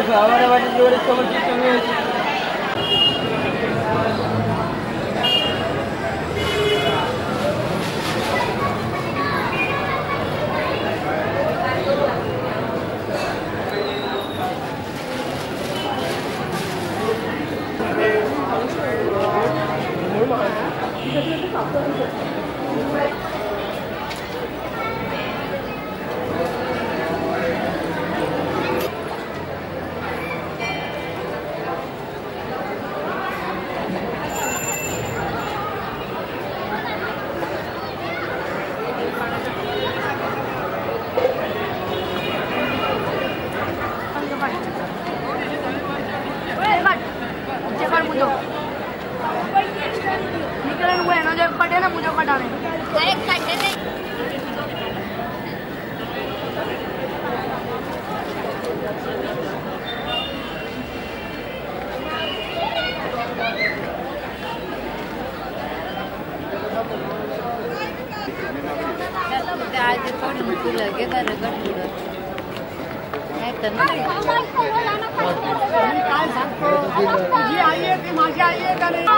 我々行列とも聞いてもいいし。Thank you. rồi đấy cạnh thế đi आज कौन मुझे लगेगा रगड़ पूरा है तनु काल सबको ये आइए कि माझे आइए का नहीं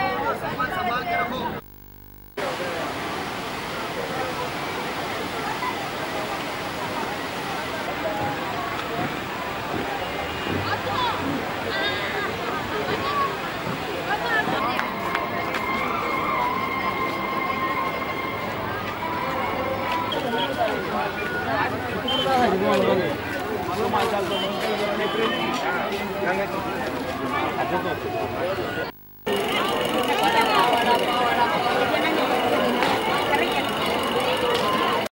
Thank you.